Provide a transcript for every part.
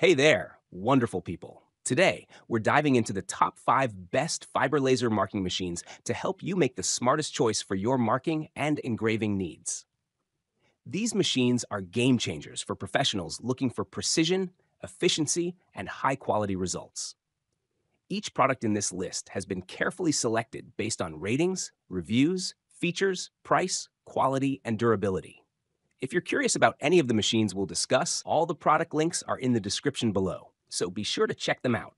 Hey there, wonderful people. Today, we're diving into the top five best fiber laser marking machines to help you make the smartest choice for your marking and engraving needs. These machines are game changers for professionals looking for precision, efficiency, and high quality results. Each product in this list has been carefully selected based on ratings, reviews, features, price, quality, and durability. If you're curious about any of the machines we'll discuss, all the product links are in the description below, so be sure to check them out.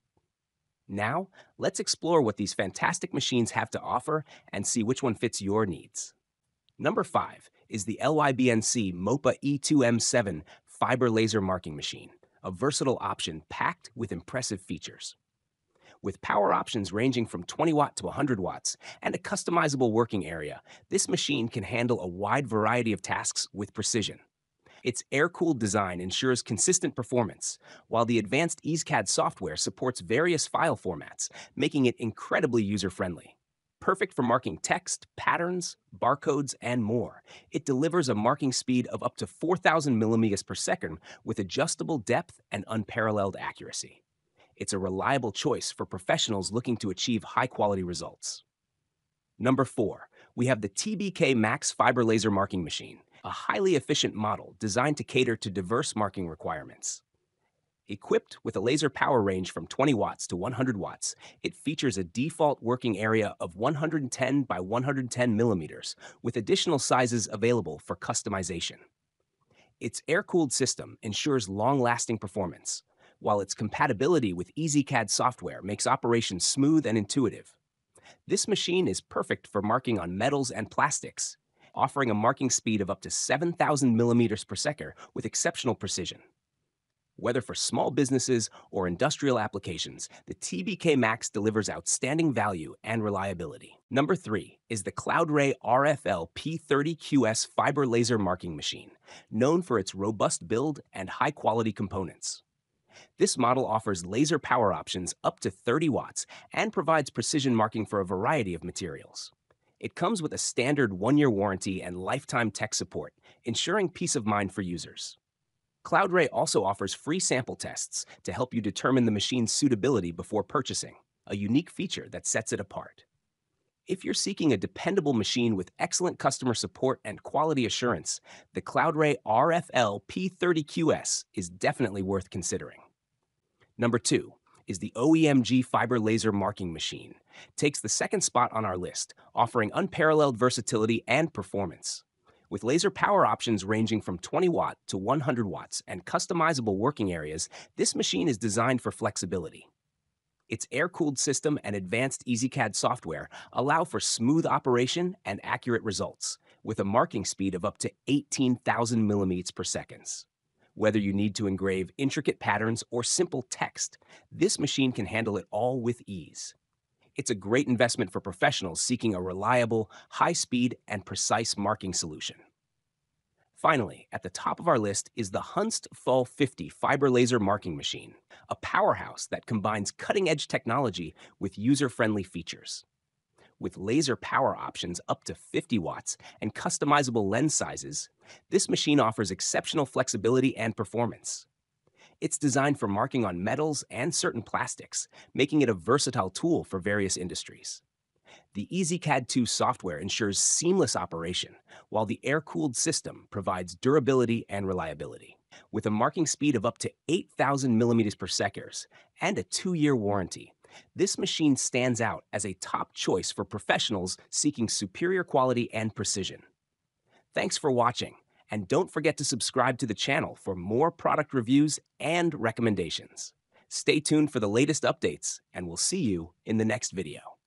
Now, let's explore what these fantastic machines have to offer and see which one fits your needs. Number 5 is the LYBNC MOPA E2M7 fiber laser marking machine, a versatile option packed with impressive features. With power options ranging from 20 watt to 100 watts and a customizable working area, this machine can handle a wide variety of tasks with precision. Its air-cooled design ensures consistent performance, while the advanced EzCad software supports various file formats, making it incredibly user-friendly. Perfect for marking text, patterns, barcodes, and more, it delivers a marking speed of up to 4,000 millimeters per second with adjustable depth and unparalleled accuracy. It's a reliable choice for professionals looking to achieve high-quality results. Number 4, we have the TBK Max Fiber Laser Marking Machine, a highly efficient model designed to cater to diverse marking requirements. Equipped with a laser power range from 20 watts to 100 watts, it features a default working area of 110 by 110 millimeters, with additional sizes available for customization. Its air-cooled system ensures long-lasting performance, while its compatibility with EzCad software makes operations smooth and intuitive. This machine is perfect for marking on metals and plastics, offering a marking speed of up to 7,000 millimeters per second with exceptional precision. Whether for small businesses or industrial applications, the TBK Max delivers outstanding value and reliability. Number 3 is the Cloudray RFL P30QS fiber laser marking machine, known for its robust build and high-quality components. This model offers laser power options up to 30 watts and provides precision marking for a variety of materials. It comes with a standard one-year warranty and lifetime tech support, ensuring peace of mind for users. Cloudray also offers free sample tests to help you determine the machine's suitability before purchasing, a unique feature that sets it apart. If you're seeking a dependable machine with excellent customer support and quality assurance, the Cloudray RFL P30QS is definitely worth considering. Number 2 is the OEMG Fiber Laser Marking Machine. Takes the second spot on our list, offering unparalleled versatility and performance. With laser power options ranging from 20 watt to 100 watts and customizable working areas, this machine is designed for flexibility. Its air-cooled system and advanced EzCad software allow for smooth operation and accurate results, with a marking speed of up to 18,000 millimeters per second. Whether you need to engrave intricate patterns or simple text, this machine can handle it all with ease. It's a great investment for professionals seeking a reliable, high-speed, and precise marking solution. Finally, at the top of our list is the Hunst FOL 50 fiber laser marking machine, a powerhouse that combines cutting-edge technology with user-friendly features. With laser power options up to 50 watts and customizable lens sizes, this machine offers exceptional flexibility and performance. It's designed for marking on metals and certain plastics, making it a versatile tool for various industries. The EzCad 2 software ensures seamless operation, while the air-cooled system provides durability and reliability. With a marking speed of up to 8,000 millimeters per second and a two-year warranty, this machine stands out as a top choice for professionals seeking superior quality and precision. Thanks for watching, and don't forget to subscribe to the channel for more product reviews and recommendations. Stay tuned for the latest updates, and we'll see you in the next video.